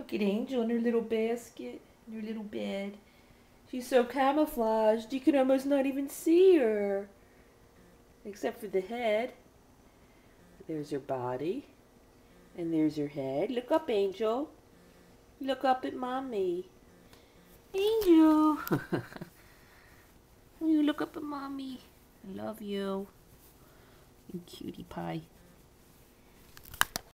Look at Angel in her little basket, in her little bed. She's so camouflaged, you can almost not even see her. Except for the head. There's her body. And there's her head. Look up, Angel. Look up at Mommy. Angel. you look up at Mommy. I love you. You cutie pie.